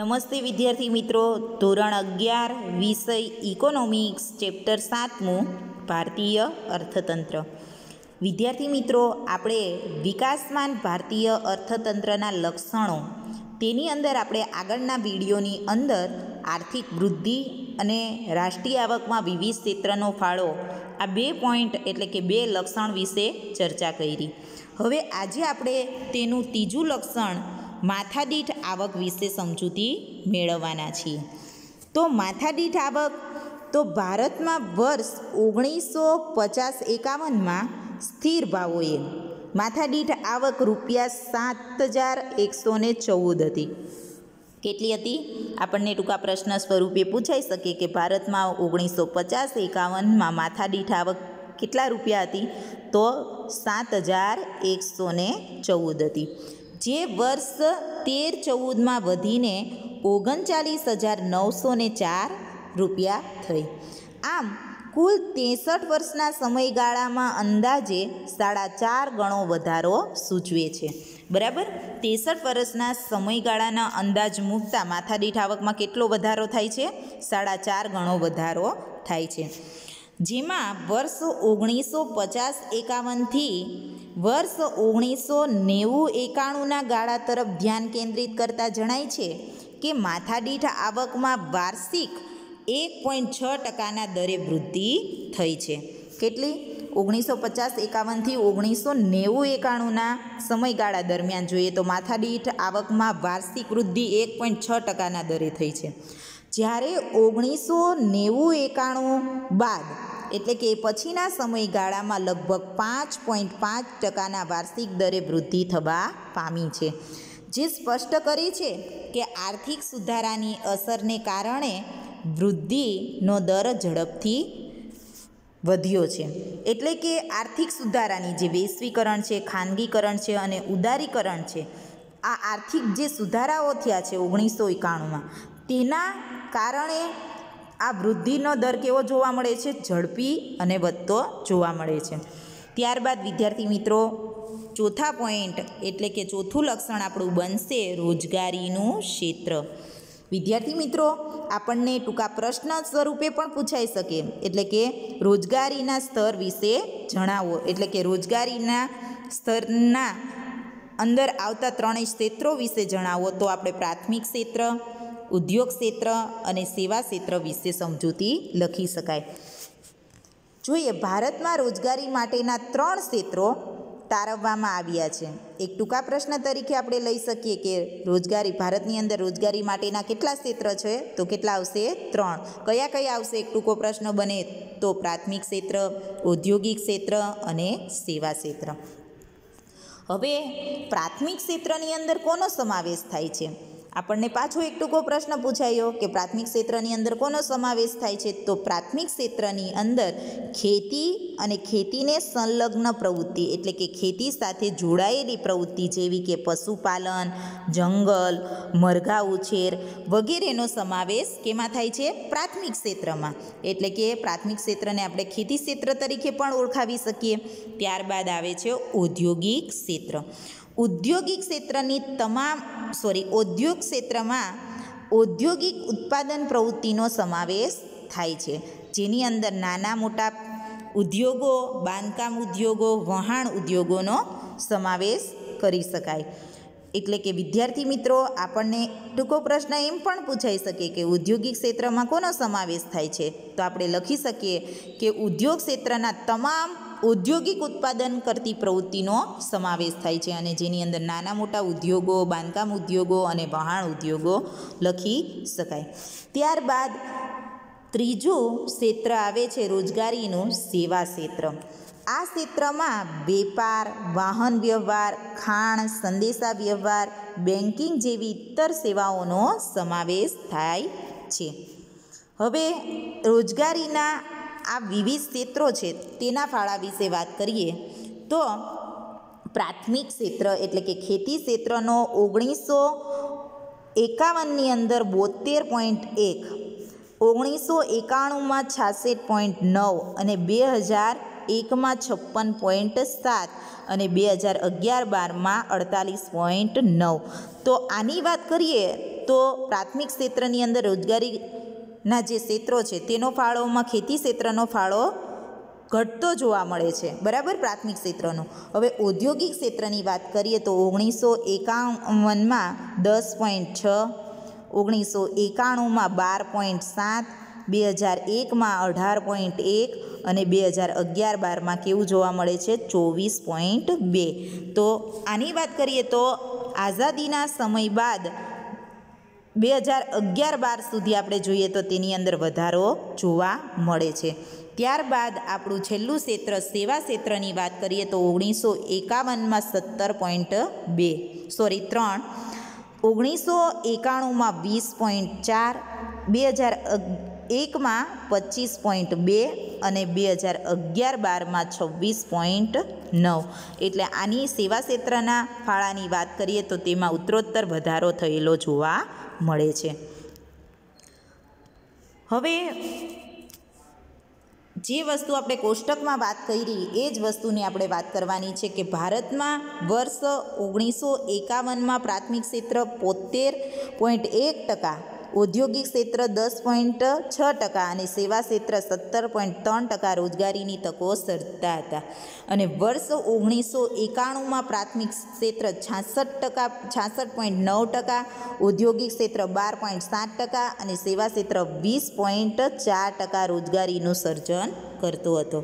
નમસ્તે વિદ્યાર્થી મિત્રો. ધોરણ અગિયાર, વિષય ઇકોનોમિક્સ, ચેપ્ટર સાતમું, ભારતીય અર્થતંત્ર. વિદ્યાર્થી મિત્રો, આપણે વિકાસમાન ભારતીય અર્થતંત્રના લક્ષણો, તેની અંદર આપણે આગળના વિડીયોની અંદર આર્થિક વૃદ્ધિ અને રાષ્ટ્રીય આવકમાં વિવિધ ક્ષેત્રનો ફાળો, આ બે પોઈન્ટ એટલે કે બે લક્ષણ વિશે ચર્ચા કરી. હવે આજે આપણે તેનું ત્રીજું લક્ષણ માથાદીઠ આવક વિશે સમજૂતી મેળવવાના છીએ. તો માથાદીઠ આવક, તો ભારતમાં વર્ષ ઓગણીસો પચાસ એકાવનમાં સ્થિર ભાવોએ માથાદીઠ આવક રૂપિયા સાત હજાર એકસો ને ચૌદ હતી. કેટલી હતી? આપણને ટૂંકા પ્રશ્ન સ્વરૂપે પૂછાઈ શકે કે ભારતમાં ઓગણીસો પચાસ એકાવનમાં માથાદીઠ આવક કેટલા રૂપિયા હતી? તો સાત હજાર એકસો ને ચૌદ હતી. જે વર્ષ તેર ચૌદમાં વધીને ઓગણચાલીસ હજાર નવસો ને ચાર રૂપિયા થઈ. આમ, કુલ ત્રેસઠ વર્ષના સમયગાળામાં અંદાજે સાડા ચાર ગણો વધારો સૂચવે છે. બરાબર? ત્રેસઠ વર્ષના સમયગાળાના અંદાજ મૂકતા માથાદીઠ આવકમાં કેટલો વધારો થાય છે? સાડા ચાર ગણો વધારો થાય છે. જેમાં વર્ષ ઓગણીસો પચાસ એકાવનથી વર્ષ ઓગણીસો નેવું એકાણુંના ગાળા તરફ ધ્યાન કેન્દ્રિત કરતા જણાય છે કે માથાદીઠ આવકમાં વાર્ષિક એક પોઈન્ટ છ ટકાના દરે વૃદ્ધિ થઈ છે. કેટલી? ઓગણીસો પચાસ એકાવનથી ઓગણીસો નેવું એકાણુંના સમયગાળા દરમિયાન જોઈએ તો માથાદીઠ આવકમાં વાર્ષિક વૃદ્ધિ એક પોઈન્ટ છ ટકાના દરે થઈ છે. જ્યારે ઓગણીસો નેવું એકાણું બાદ એટલે કે પછીના સમયગાળામાં લગભગ પાંચ પોઈન્ટ પાંચ ટકાના વાર્ષિક દરે વૃદ્ધિ થવા પામી છે. જે સ્પષ્ટ કરે છે કે આર્થિક સુધારાની અસરને કારણે વૃદ્ધિનો દર ઝડપથી વધ્યો છે. એટલે કે આર્થિક સુધારાની જે વૈશ્વિકરણ છે, ખાનગીકરણ છે અને ઉદારીકરણ છે, આ આર્થિક જે સુધારાઓ થયા છે ઓગણીસો એકાણુંમાં, તેના કારણે આ વૃદ્ધિનો દર કેવો જોવા મળે છે? ઝડપી અને વધતો જોવા મળે છે. ત્યારબાદ, વિદ્યાર્થી મિત્રો, ચોથા પોઈન્ટ એટલે કે ચોથું લક્ષણ આપણું બનશે રોજગારીનું ક્ષેત્ર. વિદ્યાર્થી મિત્રો, આપણને ટૂંકા પ્રશ્ન સ્વરૂપે પણ પૂછાઈ શકે. એટલે કે રોજગારીના સ્તર વિશે જણાવો. એટલે કે રોજગારીના સ્તરના અંદર આવતા ત્રણેય ક્ષેત્રો વિશે જણાવો. તો આપણે પ્રાથમિક ક્ષેત્ર ઉદ્યોગ ક્ષેત્ર અને સેવા ક્ષેત્ર વિશે સમજૂતી લખી શકાય. જોઈએ, ભારતમાં રોજગારી માટેના ત્રણ ક્ષેત્રો તારવવામાં આવ્યા છે. એક ટૂંકા પ્રશ્ન તરીકે આપણે લઈ શકીએ કે રોજગારી, ભારતની અંદર રોજગારી માટેના કેટલા ક્ષેત્ર છે? તો કેટલા આવશે? ત્રણ. કયા કયા આવશે? એક ટૂંકો પ્રશ્ન બને તો પ્રાથમિક ક્ષેત્ર, ઔદ્યોગિક ક્ષેત્ર અને સેવા ક્ષેત્ર. હવે પ્રાથમિક ક્ષેત્રની અંદર કોનો સમાવેશ થાય છે? આપણને પાછો એક ટૂંકો પ્રશ્ન પૂછાયો કે પ્રાથમિક ક્ષેત્રની અંદર કોનો સમાવેશ થાય છે? તો પ્રાથમિક ક્ષેત્રની અંદર ખેતી અને ખેતીને સંલગ્ન પ્રવૃત્તિ, એટલે કે ખેતી સાથે જોડાયેલી પ્રવૃત્તિ જેવી કે પશુપાલન, જંગલ, મરઘા ઉછેર વગેરેનો સમાવેશ કેમાં થાય છે? પ્રાથમિક ક્ષેત્રમાં. એટલે કે પ્રાથમિક ક્ષેત્રને આપણે ખેતી ક્ષેત્ર તરીકે પણ ઓળખાવી શકીએ. ત્યારબાદ આવે છે ઔદ્યોગિક ક્ષેત્ર. ઉદ્યોગિક ક્ષેત્રની તમામ સોરી ઉદ્યોગ ક્ષેત્રમાં ઔદ્યોગિક ઉત્પાદન પ્રવૃત્તિનો સમાવેશ થાય છે. જેની અંદર નાના મોટા ઉદ્યોગો, બાંધકામ ઉદ્યોગો, વહાણ ઉદ્યોગોનો સમાવેશ કરી શકાય. એટલે કે વિદ્યાર્થી મિત્રો, આપણને ટૂંકો પ્રશ્ન એમ પણ પૂછાઈ શકે કે ઉદ્યોગિક ક્ષેત્રમાં કોનો સમાવેશ થાય છે. તો આપણે લખી શકીએ કે ઉદ્યોગ ક્ષેત્રના તમામ ઔદ્યોગિક ઉત્પાદન કરતી પ્રવૃત્તિનો સમાવેશ થાય છે અને જેની અંદર નાના મોટા ઉદ્યોગો, બાંધકામ ઉદ્યોગો અને વહાણ ઉદ્યોગો લખી શકાય. ત્યારબાદ ત્રીજું ક્ષેત્ર આવે છે રોજગારીનું સેવા ક્ષેત્ર. આ ક્ષેત્રમાં વેપાર, વાહન વ્યવહાર, ખાણ, સંદેશા વ્યવહાર બેન્કિંગ જેવી ઇતર સેવાઓનો સમાવેશ થાય છે. હવે રોજગારીના આ વિવિધ ક્ષેત્રો છે, તેના ફાળા વિશે વાત કરીએ, તો પ્રાથમિક ક્ષેત્ર એટલે કે ખેતી ક્ષેત્રનો ઓગણીસો એકાવનની અંદર બોતેર પોઈન્ટ એક, ઓગણીસો એકાણુંમાં છાસઠ પોઈન્ટ નવ અને બે હજાર એકમાં છપ્પન પોઈન્ટ સાત અને બે હજાર અગિયાર બારમાં અડતાલીસ પોઈન્ટ નવ. તો આની વાત કરીએ, તો પ્રાથમિક ક્ષેત્રની અંદર રોજગારીના જે ક્ષેત્રો છે, તેનો ફાળોમાં ખેતી ક્ષેત્રનો ફાળો ઘટતો જોવા મળે છે. બરાબર? પ્રાથમિક ક્ષેત્રનો. હવે ઔદ્યોગિક ક્ષેત્રની વાત કરીએ તો ઓગણીસો એકાવનમાં દસ પોઈન્ટ છ, ઓગણીસો એકાણુંમાં બાર પોઈન્ટ સાત, બે હજાર એકમાં અઢાર પોઈન્ટ એક અને બે હજાર અગિયાર બારમાં કેવું જોવા મળે છે? ચોવીસ પોઈન્ટ બે. તો આની વાત કરીએ તો આઝાદીના સમય બાદ બે હજાર અગિયાર બાર સુધી આપણે જોઈએ તો તેની અંદર વધારો જોવા મળે છે. ત્યારબાદ આપણું છેલ્લું ક્ષેત્ર સેવા ક્ષેત્રની વાત કરીએ તો ઓગણીસો એકાવનમાં સત્તર પોઈન્ટ બે સોરી ત્રણ. ઓગણીસો એકાણુંમાં વીસ પોઈન્ટ ચાર, બે હજાર એકમાં પચીસ પોઈન્ટ બે અને બે હજાર અગિયાર બારમાં છવ્વીસ પોઈન્ટ નવ. એટલે આની સેવા ક્ષેત્રના ફાળાની વાત કરીએ તો તેમાં ઉત્તરોત્તર વધારો થયેલો જોવા મળે છે. હવે જે વસ્તુ આપણે કોષ્ટકમાં વાત કરી, એ જ વસ્તુની આપણે વાત કરવાની છે કે ભારતમાં વર્ષ ઓગણીસો એકાવનમાં પ્રાથમિક ક્ષેત્ર પોતેર પોઈન્ટ એક ટકા ઔદ્યોગિક ક્ષેત્ર દસ પોઈન્ટ છ ટકા અને સેવા ક્ષેત્ર સત્તર પોઈન્ટ ત્રણ ટકા રોજગારીની તકો સર્જતા હતા. અને વર્ષ ઓગણીસો એકાણુંમાં પ્રાથમિક ક્ષેત્ર છાસઠ ટકા, છાસઠ પોઈન્ટ નવ ટકા, ઔદ્યોગિક ક્ષેત્ર બાર પોઈન્ટ સાત ટકા અને સેવા ક્ષેત્ર વીસ પોઈન્ટ ચાર ટકા રોજગારીનું સર્જન કરતો હતો.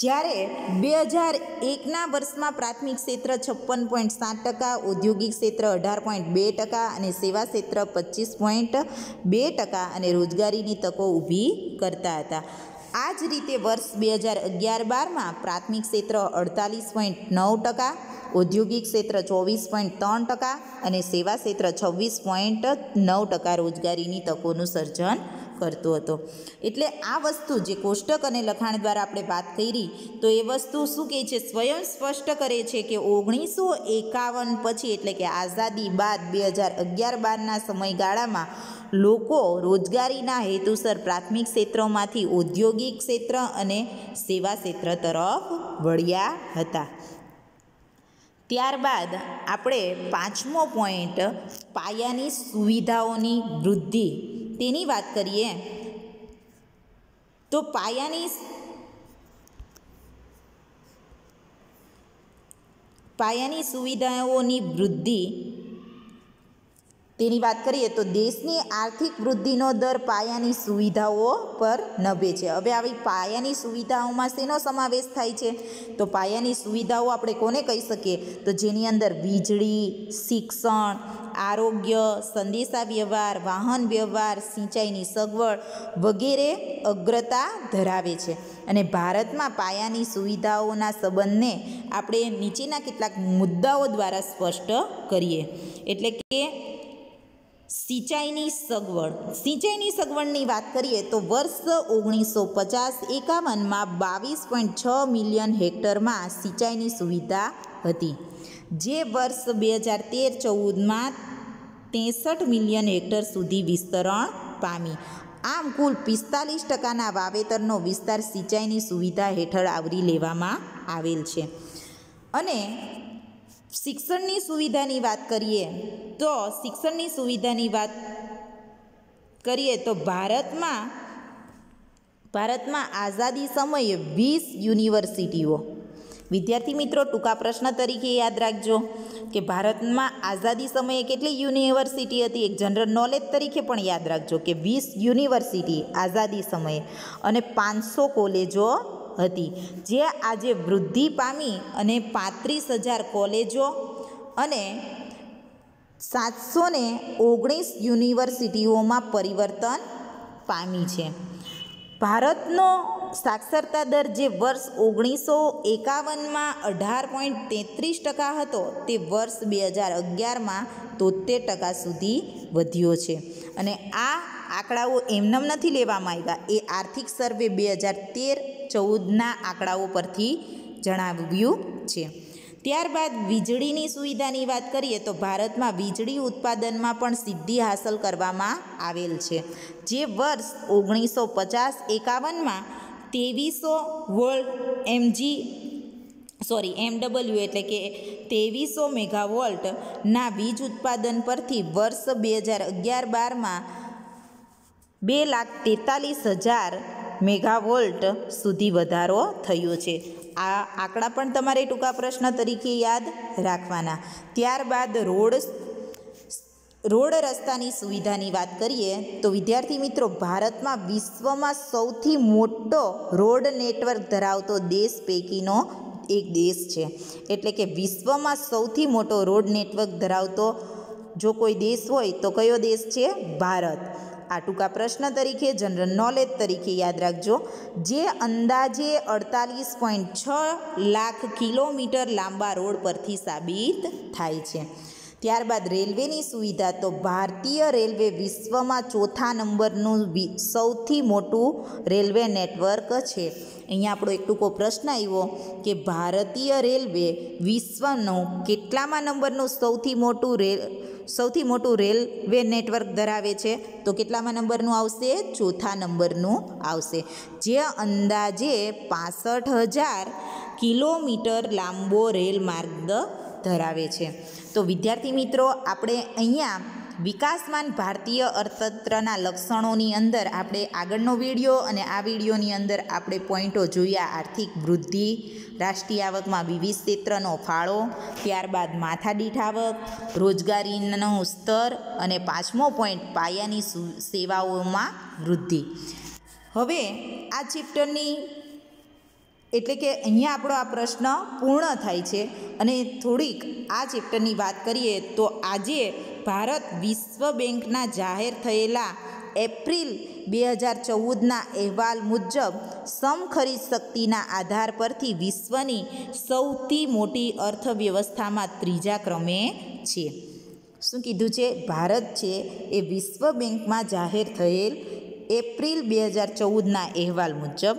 જ્યારે બે હજાર એકના વર્ષમાં પ્રાથમિક ક્ષેત્ર છપ્પન પોઈન્ટ સાત ટકા, ઔદ્યોગિક ક્ષેત્ર અઢાર પોઈન્ટ બે ટકા અને સેવા ક્ષેત્ર પચીસ પોઈન્ટ બે ટકા અને રોજગારીની તકો ઊભી કરતા હતા. આ જ રીતે વર્ષ બે હજાર અગિયાર બારમાં પ્રાથમિક ક્ષેત્ર અડતાલીસ પોઈન્ટ નવ ટકા, ઔદ્યોગિક ક્ષેત્ર ચોવીસ પોઈન્ટ ત્રણ ટકા અને સેવા ક્ષેત્ર છવ્વીસ પોઈન્ટ નવ ટકા રોજગારીની તકોનું સર્જન કરતો હતો. એટલે આ વસ્તુ જે કોષ્ટક અને લખાણ દ્વારા આપણે વાત કરી, તો એ વસ્તુ શું કહે છે? સ્વયં સ્પષ્ટ કરે છે કે ઓગણીસો એકાવન પછી એટલે કે આઝાદી બાદ બે હજાર અગિયાર બારના સમયગાળામાં લોકો રોજગારીના હેતુસર પ્રાથમિક ક્ષેત્રોમાંથી ઔદ્યોગિક ક્ષેત્ર અને સેવા ક્ષેત્ર તરફ વળ્યા હતા. ત્યારબાદ આપણે પાંચમો પોઈન્ટ પાયાની સુવિધાઓની વૃદ્ધિ તેની વાત કરીએ, તો પાયાની પાયાની સુવિધાઓની વૃદ્ધિ, તેની વાત કરીએ તો દેશની આર્થિક વૃદ્ધિનો દર પાયાની સુવિધાઓ પર નભે છે. હવે આવી પાયાની સુવિધાઓમાં શેનો સમાવેશ થાય છે? તો પાયાની સુવિધાઓ આપણે કોને કહી શકીએ? તો જેની અંદર વીજળી, શિક્ષણ આરોગ્ય સંદેશા વ્યવહાર વાહન વ્યવહાર, સિંચાઈની સગવડ વગેરે અગ્રતા ધરાવે છે. અને ભારતમાં પાયાની સુવિધાઓના સંબંધને આપણે નીચેના કેટલાક મુદ્દાઓ દ્વારા સ્પષ્ટ કરીએ. એટલે કે સિંચાઈની સગવડ. સિંચાઈની સગવડની વાત કરીએ તો વર્ષ ઓગણીસો પચાસ એકાવનમાં બાવીસ પોઈન્ટ છ મિલિયન હેક્ટરમાં સિંચાઈની સુવિધા હતી. જે વર્ષ બે હજાર તેર ચૌદમાં ત્રેસઠ મિલિયન હેક્ટર સુધી વિસ્તરણ પામી. આમ, કુલ પિસ્તાલીસ ટકાના વાવેતરનો વિસ્તાર સિંચાઈની સુવિધા હેઠળ આવરી લેવામાં આવેલ છે. અને શિક્ષણની સુવિધાની વાત કરીએ તો શિક્ષણની સુવિધાની વાત કરીએ તો ભારતમાં ભારતમાં આઝાદી સમયે વીસ યુનિવર્સિટીઓ વિદ્યાર્થી મિત્રો, ટૂંકા પ્રશ્ન તરીકે યાદ રાખજો કે ભારતમાં આઝાદી સમયે કેટલી યુનિવર્સિટી હતી? એક જનરલ નોલેજ તરીકે પણ યાદ રાખજો કે વીસ યુનિવર્સિટી આઝાદી સમયે અને પાંચસો કોલેજો હતી. જે આજે વૃદ્ધિ પામી અને પાંત્રીસ હજાર કોલેજો અને સાતસો ને ઓગણીસ યુનિવર્સિટીઓમાં પરિવર્તન પામી છે. ભારતનો સાક્ષરતા દર જે વર્ષ ઓગણીસો એકાવનમાં અઢાર પોઈન્ટ તેત્રીસ ટકા હતો, તે વર્ષ બે હજાર અગિયારમાં તોતેર ટકા સુધી વધ્યો છે. અને આ આંકડાઓ એમનેમ નથી લેવામાં આવ્યા. એ આર્થિક સર્વે બે હજાર તેર ચૌદના આંકડાઓ પરથી જણાવ્યું છે. ત્યારબાદ વીજળીની સુવિધાની વાત કરીએ તો ભારતમાં વીજળી ઉત્પાદનમાં પણ સિદ્ધિ હાંસલ કરવામાં આવેલ છે. જે વર્ષ ઓગણીસો પચાસ એકાવનમાં ત્રેવીસો વોલ્ટ એમજી સોરી એમડબલ્યુ એટલે કે ત્રેવીસો મેગાવોલ્ટના વીજ ઉત્પાદન પરથી વર્ષ બે હજાર અગિયાર બારમાં બે લાખ તેતાલીસ હજાર મેગાવોલ્ટ સુધી વધારો થયો છે. આ આંકડા પણ તમારે ટૂંકા પ્રશ્ન તરીકે યાદ રાખવાના. ત્યારબાદ રોડ રોડ રસ્તાની સુવિધાની વાત કરીએ તો વિદ્યાર્થી મિત્રો ભારતમાં વિશ્વમાં સૌથી મોટો રોડ નેટવર્ક ધરાવતો દેશ પૈકીનો એક દેશ છે. એટલે કે વિશ્વમાં સૌથી મોટો રોડ નેટવર્ક ધરાવતો જો કોઈ દેશ હોય તો કયો દેશ છે? ભારત. આ ટૂંકા પ્રશ્ન તરીકે જનરલ નોલેજ તરીકે યાદ રાખજો. જે અંદાજે અડતાલીસ પોઈન્ટ છ લાખ કિલોમીટર લાંબા રોડ પરથી સાબિત થાય છે. ત્યારબાદ રેલવેની સુવિધા તો ભારતીય રેલવે વિશ્વમાં ચોથા નંબરનું સૌથી મોટું રેલવે નેટવર્ક છે. અહીંયા આપણો એક ટૂંકો પ્રશ્ન આવ્યો કે ભારતીય રેલવે વિશ્વનું કેટલામાં નંબરનું સૌથી મોટું રેલ, સૌથી મોટું રેલવે નેટવર્ક ધરાવે છે? તો કેટલામાં નંબરનું આવશે? ચોથા નંબરનું આવશે. જે અંદાજે પાસઠ હજાર કિલોમીટર લાંબો રેલ માર્ગ ધરાવે છે. તો વિદ્યાર્થી મિત્રો, આપણે અહીંયા વિકાસમાન ભારતીય અર્થતંત્રના લક્ષણોની અંદર આપણે આગળનો વીડિયો અને આ વિડીયોની અંદર આપણે પોઈન્ટો જોયા. આર્થિક વૃદ્ધિ, રાષ્ટ્રીય આવકમાં વિવિધ ક્ષેત્રનો ફાળો, ત્યારબાદ માથાદીઠ આવક, રોજગારીનું સ્તર અને પાંચમો પોઈન્ટ, પાયાની સેવાઓમાં વૃદ્ધિ. હવે આ ચેપ્ટરની એટલે કે અહીંયા આપણો આ પ્રશ્ન પૂર્ણ થાય છે. અને થોડીક આ ચેપ્ટરની વાત કરીએ તો આજે ભારત વિશ્વ બેંકના જાહેર થયેલા એપ્રિલ બે હજાર ચૌદના અહેવાલ મુજબ સમખરીદ શક્તિના આધાર પરથી વિશ્વની સૌથી મોટી અર્થવ્યવસ્થામાં ત્રીજા ક્રમે છે. શું કીધું છે? ભારત છે એ વિશ્વ બેંકમાં જાહેર થયેલ એપ્રિલ બે હજાર ચૌદના અહેવાલ મુજબ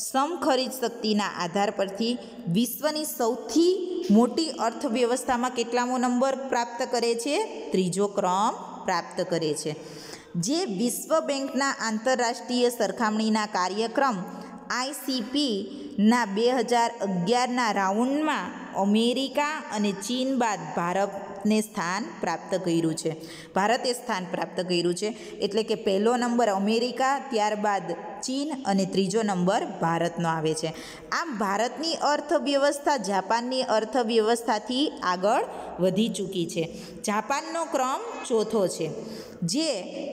સમખરીદ શક્તિના આધાર પરથી વિશ્વની સૌથી મોટી અર્થવ્યવસ્થામાં કેટલામો નંબર પ્રાપ્ત કરે છે? ત્રીજો ક્રમ પ્રાપ્ત કરે છે. જે વિશ્વ બેંકના આંતરરાષ્ટ્રીય સરખામણીના કાર્યક્રમ આઈસીપીના બે હજાર અગિયારના રાઉન્ડમાં અમેરિકા અને ચીન બાદ ભારતને સ્થાન પ્રાપ્ત કર્યું છે. ભારતે સ્થાન પ્રાપ્ત કર્યું છે. એટલે કે પહેલો નંબર અમેરિકા, ત્યારબાદ ચીન અને ત્રીજો નંબર ભારતનો આવે છે. આમ ભારતની અર્થવ્યવસ્થા જાપાનની અર્થવ્યવસ્થાથી આગળ વધી ચૂકી છે. જાપાનનો ક્રમ ચોથો છે. જે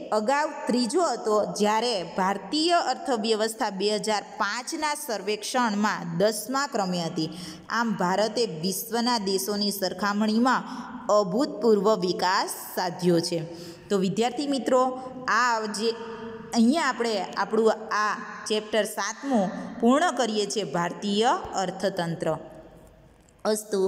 અગાઉ ત્રીજો હતો જ્યારે ભારતીય અર્થવ્યવસ્થા બે હજાર પાંચના સર્વેક્ષણમાં દસમા ક્રમે હતી. આમ ભારતે વિશ્વના દેશોની સરખામણીમાં અભૂતપૂર્વ વિકાસ સાધ્યો છે. તો વિદ્યાર્થી મિત્રો, આ જે અહીંયા આપણે આપણું આ ચેપ્ટર સાતમું પૂર્ણ કરીએ છીએ ભારતીય અર્થતંત્ર. અસ્તુ.